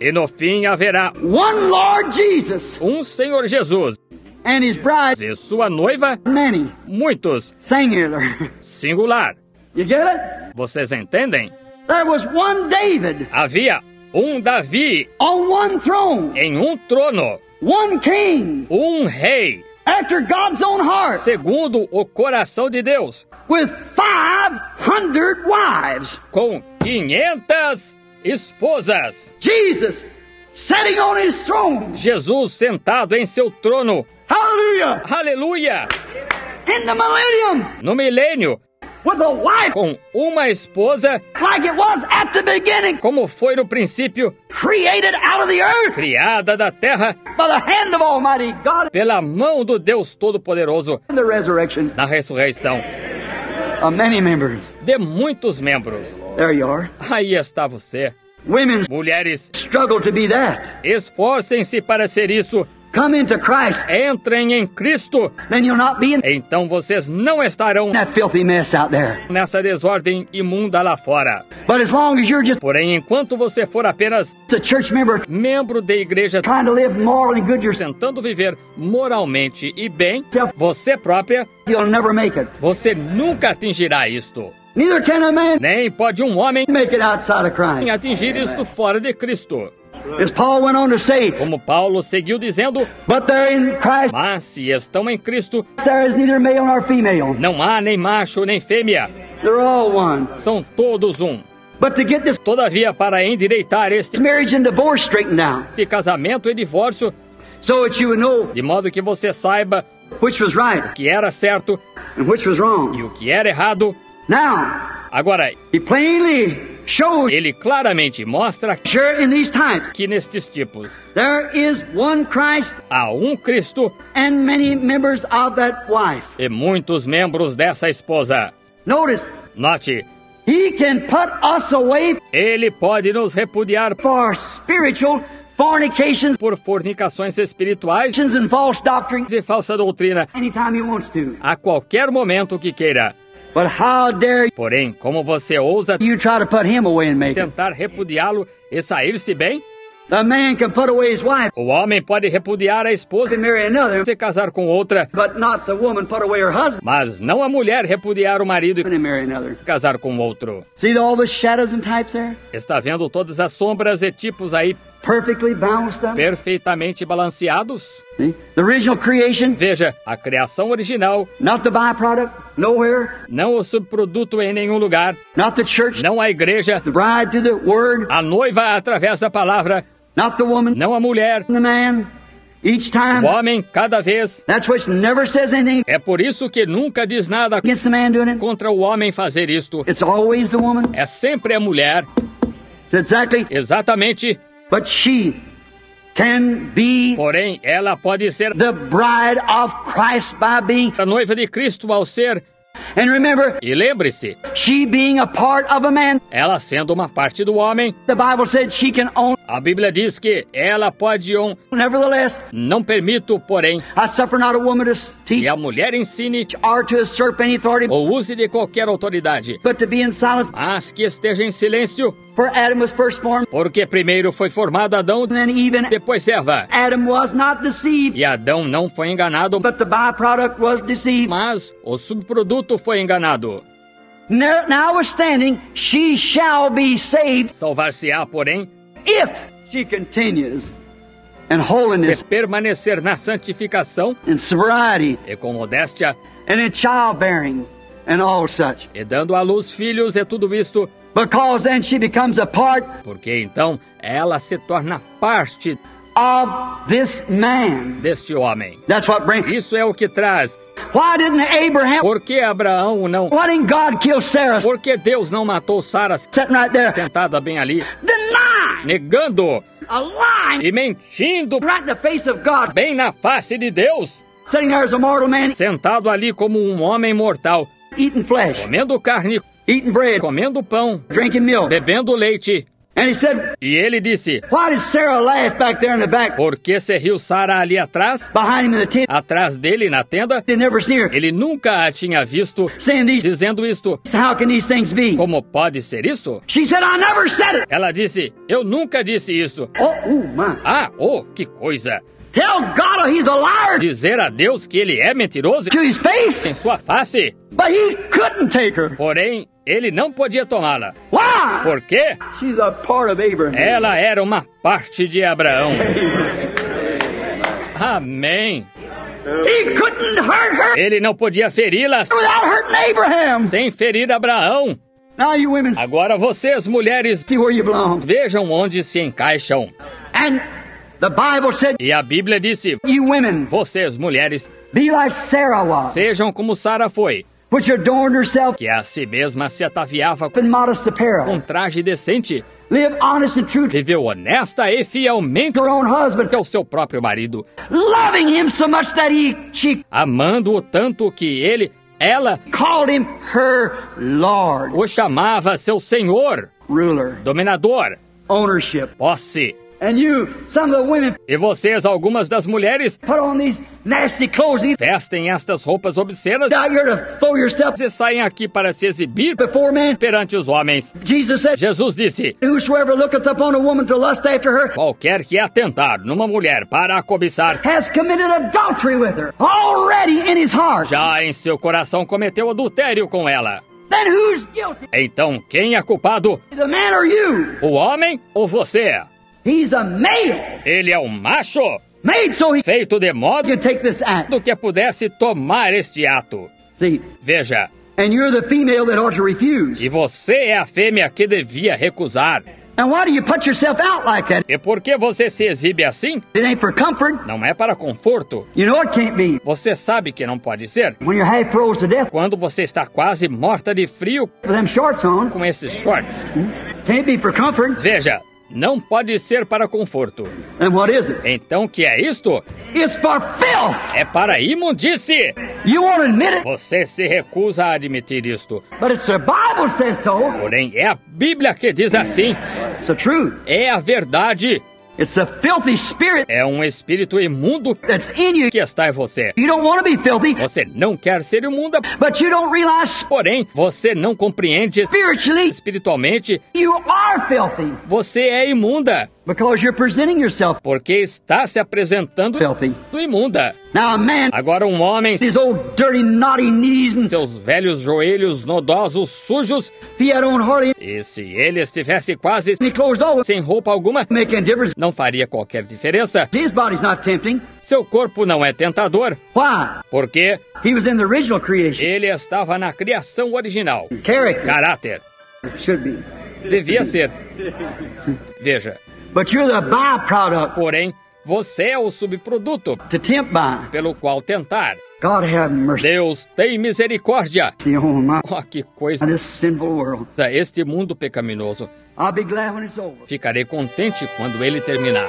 E no fim haverá one Lord Jesus um Senhor Jesus and his bride, e sua noiva, many. muitos, Singular. singular. You get it? Vocês entendem? There was one David Havia um Davi on one throne, em um trono, one king um rei, after God's own heart, segundo o coração de Deus, with 500 wives. com 500 esposas. Jesus sitting on his throne. Jesus sentado em seu trono. Hallelujah. Aleluia! In the millennium No milênio, with a wife com uma esposa, like it was at the beginning, como foi no princípio, created out of the earth criada da terra by the hand of Almighty God pela mão do Deus Todo-Poderoso in the resurrection na ressurreição. De muitos membros. There you are. Aí está você. Women Mulheres, struggle to be that. esforcem-se para ser isso. Come into Christ, Entrem em Cristo. then you'll not be in Então vocês não estarão that filthy mess out there. nessa desordem imunda lá fora. But as long as you're just Porém, enquanto você for apenas a church member membro da igreja trying to live moral and good yourself, tentando viver moralmente e bem, você própria, you'll never make it. você nunca atingirá isto. Neither can a man Nem pode um homem make it outside of Christ. atingir isto fora de Cristo. As Paul went on to say, Como Paulo seguiu dizendo, mas se estão em Cristo, there is neither male nor female. não há nem macho nem fêmea, They're all one. são todos um. But to get this Todavia, para endireitar este, casamento e divórcio, so that you would know de modo que você saiba which was right o que era certo e o que era errado, agora he plainly shows ele claramente mostra sure in these times que nestes tipos there is one Christ há um Cristo and many members of that wife. e muitos membros dessa esposa. Notice, Note, he can put us away ele pode nos repudiar por fornicações espirituais e falsa doutrina a qualquer momento que queira. But how dare Porém, como você ousa you try to put him away and make it? tentar repudiá-lo e sair-se bem? O homem pode repudiar a esposa e se casar com outra, but not the woman put away her husband mas não a mulher repudiar o marido e casar com outro. See all the shadows and types there? Está vendo todas as sombras e tipos aí. Perfeitamente balanceados? See? The original creation, Veja, a criação original, not the byproduct, nowhere. não o subproduto em nenhum lugar, Not the church, não a igreja, a noiva através da palavra, not the woman, não a mulher, the man. Each time. o homem cada vez. That's why it never says anything É por isso que nunca diz nada against the man doing it. contra o homem fazer isto. It's always the woman. É sempre a mulher, Exactly. exatamente. But she can be Porém, ela pode ser the bride of Christ by being, a noiva de Cristo ao ser. and remember, E lembre-se, she being a part of a man. ela sendo uma parte do homem, The Bible said she can own. A Bíblia diz que ela pode um. Nevertheless, Não permito, porém, I suffer not a woman to teach que a mulher ensine or to usurp any authority, ou use de qualquer autoridade, but to be in silence. mas que esteja em silêncio, For Adam was first formed, porque primeiro foi formado Adão, then even depois Eva. Adam was not deceived, E Adão não foi enganado, but the byproduct was deceived. mas o subproduto foi enganado. Notwithstanding, she shall be saved Salvar-se-á, porém, if she continues in se holiness permanecer na santificação and sobriety e com modéstia, and in childbearing and all such. e dando à luz filhos e tudo isto, Because then she becomes a part porque então ela se torna parte of this man. deste homem. That's what brings. Isso é o que traz. Why didn't Abraham? Por que Abraão não? Why didn't God kill Sarah? Por que Deus não matou Sara Sitting right there, sentada bem ali, denying, negando a lying, e mentindo right in the face of God, bem na face de Deus, sitting there as a mortal man, sentado ali como um homem mortal, eating flesh, comendo carne, eating bread, comendo pão, drinking milk. bebendo leite. And he said, E ele disse: Why did Sarah laugh back there in the back Por que se riu Sara ali atrás? behind him in the tent? Atrás dele na tenda? Ele nunca a tinha visto dizendo isto. Como pode ser isso? She said, I never said it. Ela disse: Eu nunca disse isso. Oh, oh. Ah, oh, que coisa! Tell God he's a liar Dizer a Deus que ele é mentiroso em sua face. but he couldn't take her. Porém, ele não podia tomá-la. Por quê? Ela era uma parte de Abraão. Amém. Ele não podia feri-las sem ferir Abraão. Now you women Agora vocês, mulheres, vejam onde se encaixam. E a Bíblia disse: Vocês, mulheres, be like Sarah was, sejam como Sara foi, que a si mesma se ataviava in modest apparel. com traje decente, Live honest and true to viveu honesta e fielmente her own husband, ao seu próprio marido, loving him so much that he she amando-o tanto que ele, ela, called him her Lord, o chamava seu senhor, ruler, dominador, ownership. posse. And you, some of the women, E vocês, algumas das mulheres, put on these nasty clothes and vestem estas roupas obscenas e saem aqui para se exibir perante os homens. Jesus disse: Qualquer que atentar numa mulher para a cobiçar, has committed adultery with her already in his heart. já em seu coração cometeu adultério com ela. Then who's guilty? Então, quem é culpado? O homem ou você? He's a male. Ele é um macho, Made so he feito de modo act. que pudesse tomar este ato. See, Veja, and you're the female that ought to refuse. e você é a fêmea que devia recusar. And why do you put yourself out like that? E por que você se exibe assim? It ain't for comfort. Não é para conforto. You know it can't be. Você sabe que não pode ser. When you're half froze to death Quando você está quase morta de frio with them shorts on, com esses shorts. can't be for comfort. Veja, não pode ser para conforto. Then what is it? Então, que é isto? It's for filth. É para imundice. You won't admit it, Você se recusa a admitir isto. but it's the Bible says so. Porém, é a Bíblia que diz assim. It's the truth. É a verdade. It's the filthy spirit É um espírito imundo that's in you. que está em você. You don't want to be filthy, Você não quer ser imunda, but you don't realize porém, você não compreende spiritually espiritualmente. you are filthy Você é imunda, because you're presenting yourself porque está se apresentando filthy. imunda. Now a man, Agora, um homem, his old dirty knotty knees, and seus velhos joelhos nodosos, sujos, e se ele estivesse quase sem roupa alguma, não faria qualquer diferença. His body's not tempting. Seu corpo não é tentador, Why? porque He was in the original creation. ele estava na criação original. Character Caráter. should be. Devia ser. Veja, But you're the byproduct porém, você é o subproduto to tempt by. pelo qual tentar. God have mercy Deus tem misericórdia. Oh, que coisa! Este mundo pecaminoso. I'll be glad when it's over. Ficarei contente quando ele terminar.